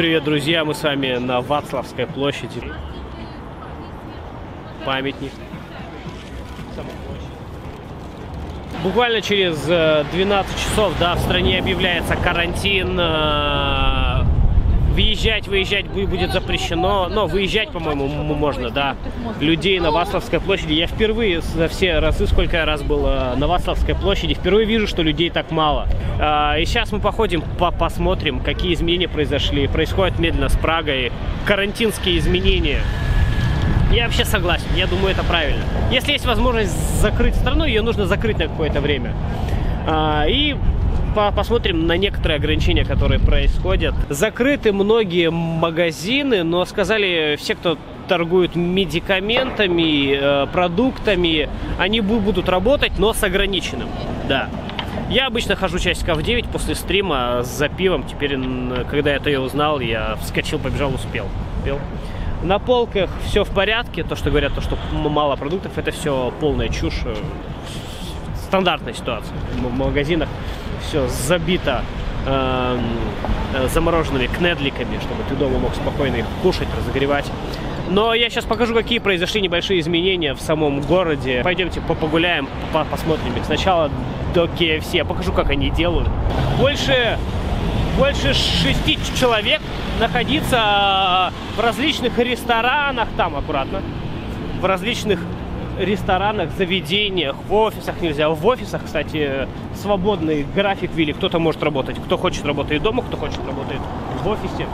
Привет, друзья! Мы с вами на Вацлавской площади. Памятник. Буквально через 12 часов, да, в стране объявляется карантин. Въезжать, выезжать будет запрещено. Но выезжать, по-моему, можно, да. Людей на Вацлавской площади. Я впервые за все разы, сколько я раз был на Вацлавской площади, впервые вижу, что людей так мало. И сейчас мы походим, по посмотрим, какие изменения произошли. Происходят медленно с Прагой. Карантинские изменения. Я вообще согласен, я думаю, это правильно. Если есть возможность закрыть страну, ее нужно закрыть на какое-то время. И посмотрим на некоторые ограничения, которые происходят. Закрыты многие магазины, но сказали все, кто торгуют медикаментами, э, продуктами, они будут работать, но с ограниченным. Да. Я обычно хожу часиков в 9 после стрима за пивом. Теперь, когда я это узнал, я вскочил, побежал, успел. Успел. На полках все в порядке. То, что говорят, то, что мало продуктов, это все полная чушь. Стандартная ситуация. В магазинах все забито э, замороженными кнедликами, чтобы ты дома мог спокойно их кушать, разогревать. Но я сейчас покажу, какие произошли небольшие изменения в самом городе. Пойдемте погуляем, по посмотрим их. Сначала до KFC. Я покажу, как они делают. Больше, больше шести человек находиться в различных ресторанах, там аккуратно, в различных ресторанах, заведениях, в офисах нельзя. В офисах, кстати, свободный график ввели. Кто-то может работать, кто хочет работает дома, кто хочет работает в офисе.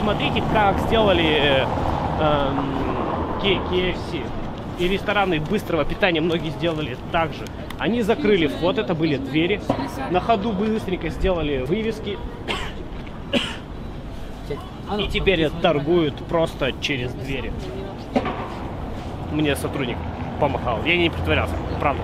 Смотрите, как сделали э, KFC. И рестораны быстрого питания многие сделали так же. Они закрыли вход, это были двери. На ходу быстренько сделали вывески. И теперь торгуют просто через двери. Мне сотрудник помахал. Я не притворялся, правда.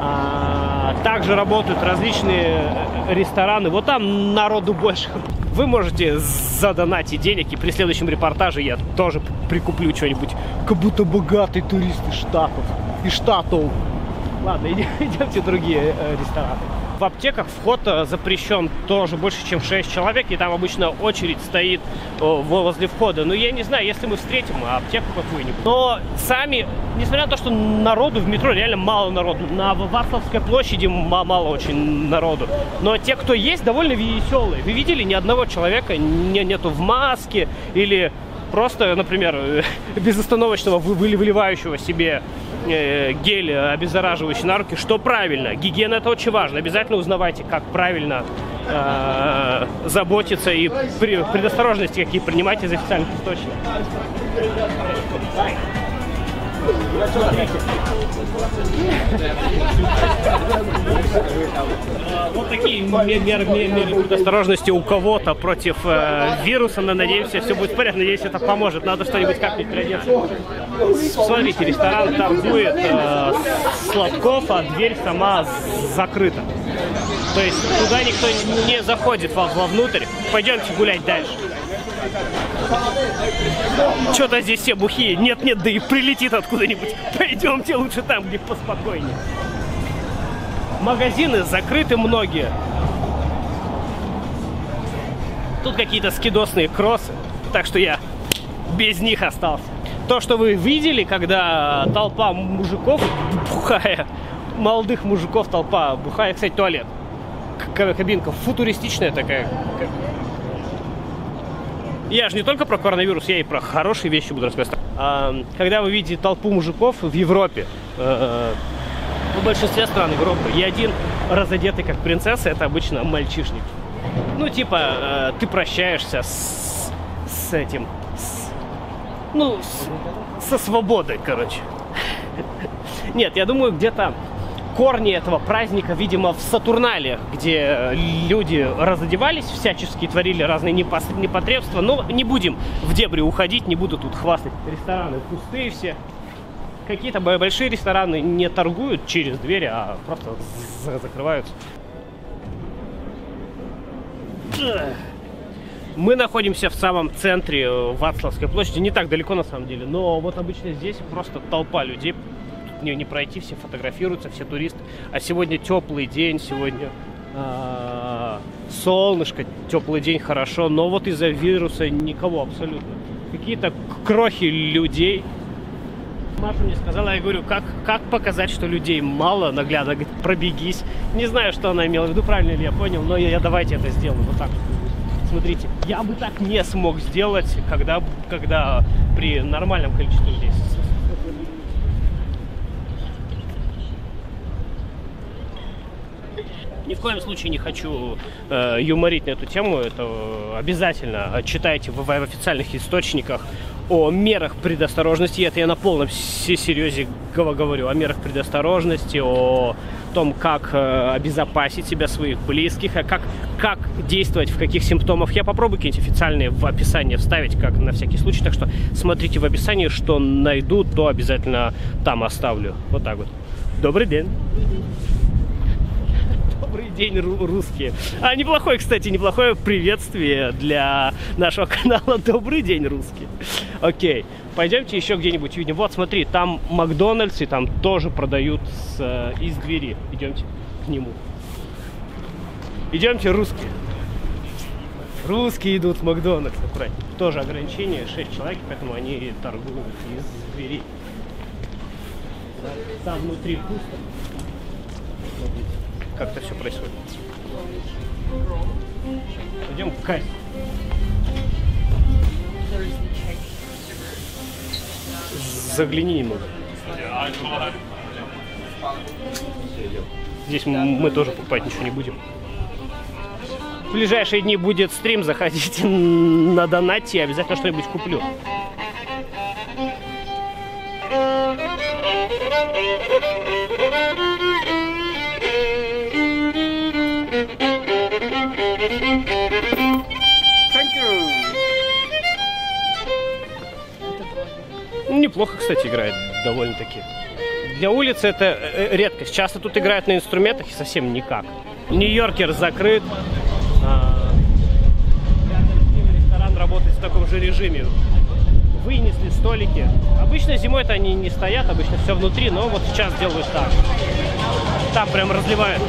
А, также работают различные рестораны. Вот там народу больше. Вы можете задонатить денег, и при следующем репортаже я тоже прикуплю что-нибудь. Как будто богатый турист из Штатов. Из Штатов. Ладно, идемте в другие э, рестораны. В аптеках вход э, запрещен тоже больше, чем 6 человек, и там обычно очередь стоит э, возле входа. Но я не знаю, если мы встретим аптеку какую-нибудь. Но сами, несмотря на то, что народу в метро реально мало народу, на Варшавской площади мало очень народу. Но те, кто есть, довольно веселые. Вы видели ни одного человека не, нету в маске или просто, например, безостановочного выливающего себе гель обеззараживающий на руки, что правильно. Гигиена это очень важно. Обязательно узнавайте, как правильно э, заботиться и предосторожности какие принимать из официальных источников. Вот такие меры, меры, предосторожности у кого-то против э, вируса. Но надеемся, все будет в порядке. Надеюсь, это поможет. Надо что-нибудь как-нибудь переодеться. Смотрите, ресторан торгует э, сладков, а дверь сама закрыта. То есть туда никто не заходит вовнутрь. Пойдемте гулять дальше. Что-то здесь все бухие. Нет-нет, да и прилетит откуда-нибудь. Пойдемте лучше там, где поспокойнее. Магазины закрыты многие. Тут какие-то скидосные кроссы. Так что я без них остался. То, что вы видели, когда толпа мужиков бухая, молодых мужиков толпа бухая, кстати, туалет. Кабинка футуристичная такая. Я же не только про коронавирус, я и про хорошие вещи буду рассказывать. А, когда вы видите толпу мужиков в Европе, э, в большинстве стран Европы, и один разодетый как принцесса, это обычно мальчишник. Ну, типа, э, ты прощаешься с, с этим, с, ну, с, со свободой, короче. Нет, я думаю, где-то корни этого праздника, видимо, в Сатурналиях, где люди разодевались всячески, творили разные непотребства. Но не будем в дебри уходить, не буду тут хвастать. Рестораны пустые все. Какие-то большие рестораны не торгуют через двери, а просто закрываются. Мы находимся в самом центре э, Вацлавской площади, не так далеко на самом деле, но вот обычно здесь просто толпа людей не, не пройти, все фотографируются, все туристы. А сегодня теплый день, сегодня тепло, солнышко, теплый день, хорошо, но вот из-за вируса никого абсолютно. Какие-то крохи людей. Маша мне сказала, я говорю, как, как показать, что людей мало, наглядно, говорит, пробегись. Не знаю, что она имела в виду, правильно ли я понял, но я, я давайте это сделаю, вот так. Смотрите, я бы так не смог сделать, когда, когда при нормальном количестве людей. Ни в коем случае не хочу э, юморить на эту тему. Это обязательно читайте в, в официальных источниках о мерах предосторожности. Это я на полном серьезе говорю о мерах предосторожности, о том, как э, обезопасить себя, своих близких, а как, как действовать, в каких симптомах. Я попробую какие-нибудь официальные в описании вставить, как на всякий случай. Так что смотрите в описании, что найду, то обязательно там оставлю. Вот так вот. Добрый день. Добрый день, русские. А неплохое, кстати, неплохое приветствие для нашего канала. Добрый день, русские. Окей, пойдемте еще где-нибудь видим. Вот, смотри, там Макдональдс, и там тоже продают с, э, из двери. Идемте к нему. Идемте, русские. Русские идут в Макдональдс. Аккуратнее. Тоже ограничение 6 человек, поэтому они торгуют из двери. Там внутри пусто как это все происходит. Идем к кассе. Загляни немного. Здесь мы тоже покупать ничего не будем. В ближайшие дни будет стрим, заходите на донате, обязательно что-нибудь куплю. Неплохо, кстати, играет довольно-таки. Для улицы это э, э, редкость. Часто тут играют на инструментах и совсем никак. Нью-Йоркер закрыт. А, ресторан работает в таком же режиме. Вынесли столики. Обычно зимой это они не стоят, обычно все внутри, но вот сейчас делают так. Там прям разливают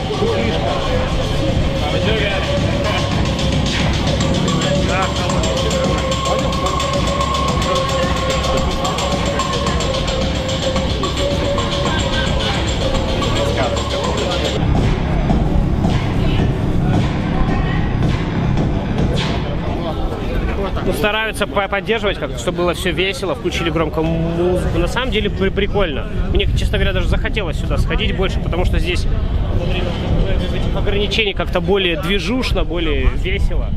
ну, стараются поддерживать как-то, чтобы было все весело, включили громко музыку. На самом деле при прикольно. Мне, честно говоря, даже захотелось сюда сходить больше, потому что здесь ограничений как-то более движушно, более весело.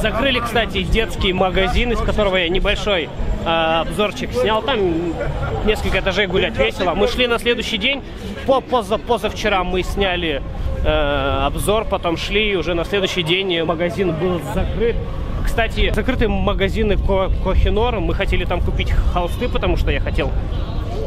Закрыли, кстати, детский магазин, из которого я небольшой э, обзорчик снял. Там несколько этажей гулять весело. Мы шли на следующий день. По поза позавчера мы сняли э, обзор, потом шли, и уже на следующий день магазин был закрыт. Кстати, закрыты магазины Ко Кохинор. Мы хотели там купить холсты, потому что я хотел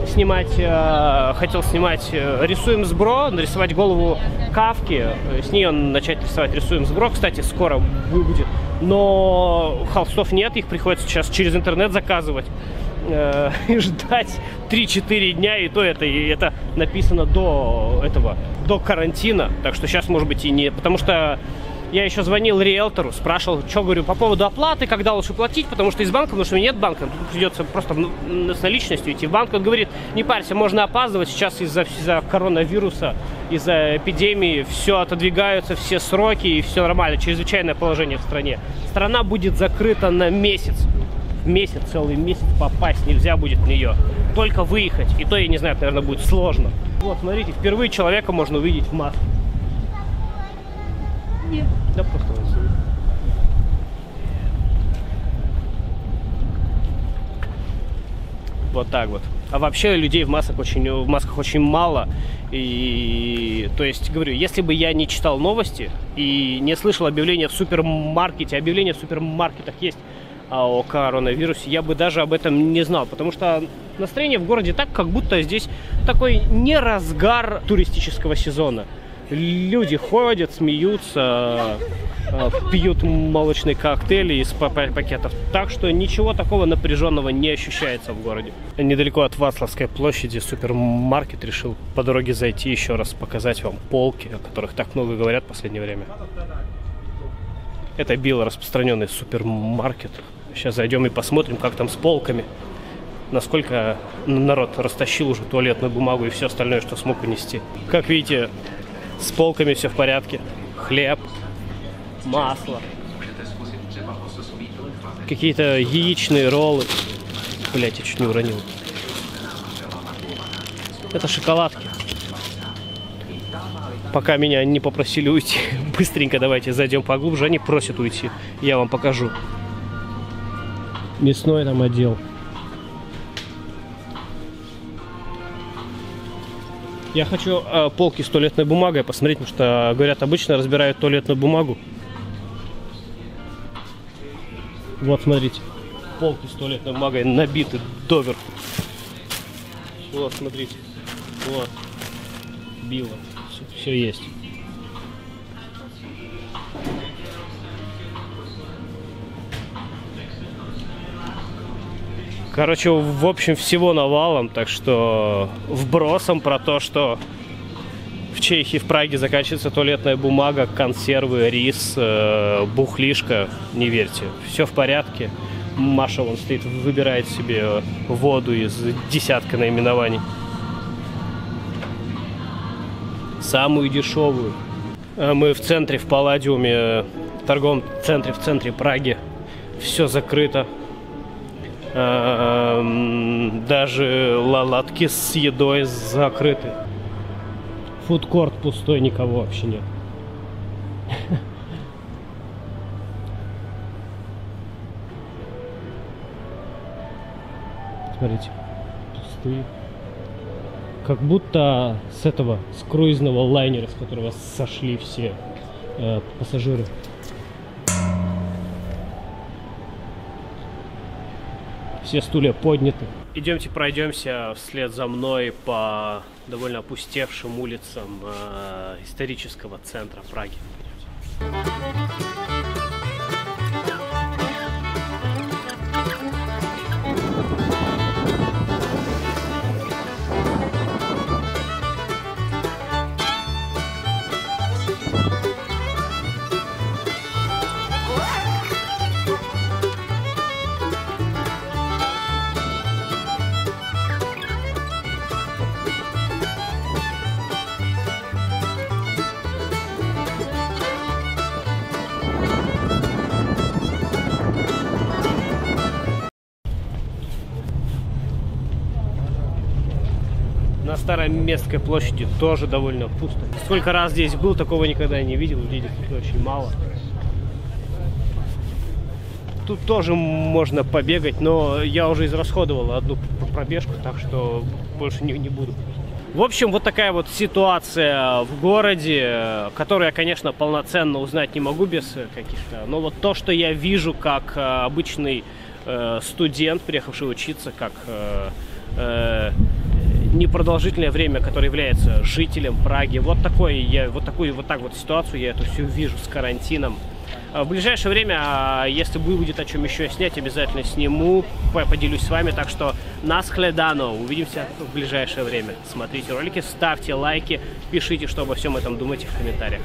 снимать, э, хотел снимать э, «Рисуем с Бро», нарисовать голову Кавки, э, с нее начать рисовать «Рисуем с Бро». Кстати, скоро будет. Но холстов нет, их приходится сейчас через интернет заказывать э, и ждать 3-4 дня, и то это, и это написано до этого, до карантина, так что сейчас, может быть, и не, потому что я еще звонил риэлтору, спрашивал, что говорю по поводу оплаты, когда лучше платить, потому что из банка, потому что у меня нет банка, тут придется просто с наличностью идти в банк. Он говорит, не парься, можно опаздывать, сейчас из-за из коронавируса, из-за эпидемии все отодвигаются, все сроки и все нормально, чрезвычайное положение в стране. Страна будет закрыта на месяц. Месяц, целый месяц попасть нельзя будет в нее. Только выехать, и то, я не знаю, наверное, будет сложно. Вот, смотрите, впервые человека можно увидеть в маске. Нет. Да просто рисую. Вот так вот. А вообще людей в масках очень, в масках очень мало. И, то есть, говорю, если бы я не читал новости и не слышал объявления в супермаркете, объявления в супермаркетах есть о коронавирусе, я бы даже об этом не знал. Потому что настроение в городе так, как будто здесь такой не разгар туристического сезона. Люди ходят, смеются, э, пьют молочные коктейли из па- па- пакетов. Так что ничего такого напряженного не ощущается в городе. Недалеко от Вацлавской площади супермаркет решил по дороге зайти еще раз показать вам полки, о которых так много говорят в последнее время. Это Билл, распространенный супермаркет. Сейчас зайдем и посмотрим, как там с полками. Насколько народ растащил уже туалетную бумагу и все остальное, что смог унести. Как видите, с полками все в порядке. Хлеб, масло, какие-то яичные роллы. Блять, я чуть не уронил. Это шоколадки. Пока меня не попросили уйти, быстренько давайте зайдем поглубже. Они просят уйти. Я вам покажу. Мясной там отдел. Я хочу э, полки с туалетной бумагой посмотреть, потому что, говорят, обычно разбирают туалетную бумагу. Вот, смотрите. Полки с туалетной бумагой набиты доверху. Вот, смотрите. Вот. Било. Все, есть. Короче, в общем, всего навалом, так что вбросом про то, что в Чехии, в Праге заканчивается туалетная бумага, консервы, рис, э, бухлишка, не верьте. Все в порядке. Маша вон стоит, выбирает себе воду из десятка наименований. Самую дешевую. А Мы в центре, в Палладиуме, торговом центре, в центре Праги. Все закрыто. Эм, Даже ла- лотки с едой закрыты. Фудкорт пустой, никого вообще нет. Смотрите, пустые. Как будто с этого, с круизного лайнера, с которого сошли все э, пассажиры. Все стулья подняты. Идемте пройдемся вслед за мной по довольно опустевшим улицам э, исторического центра Праги. На Старой Местской площади тоже довольно пусто. Сколько раз здесь был, такого никогда не видел. Людей тут очень мало. Тут тоже можно побегать, но я уже израсходовал одну пробежку, так что больше не, не буду. В общем, вот такая вот ситуация в городе, которую я, конечно, полноценно узнать не могу без э, каких-то... Но вот то, что я вижу как э, обычный э, студент, приехавший учиться, как непродолжительное время, который является жителем Праги. Вот такой я, вот такую вот так вот ситуацию я эту всю вижу с карантином. А В ближайшее время, а, если будет о чем еще снять, обязательно сниму, по- поделюсь с вами. Так что нас хледано. Увидимся в ближайшее время. Смотрите ролики, ставьте лайки, пишите, что обо всем этом думаете в комментариях.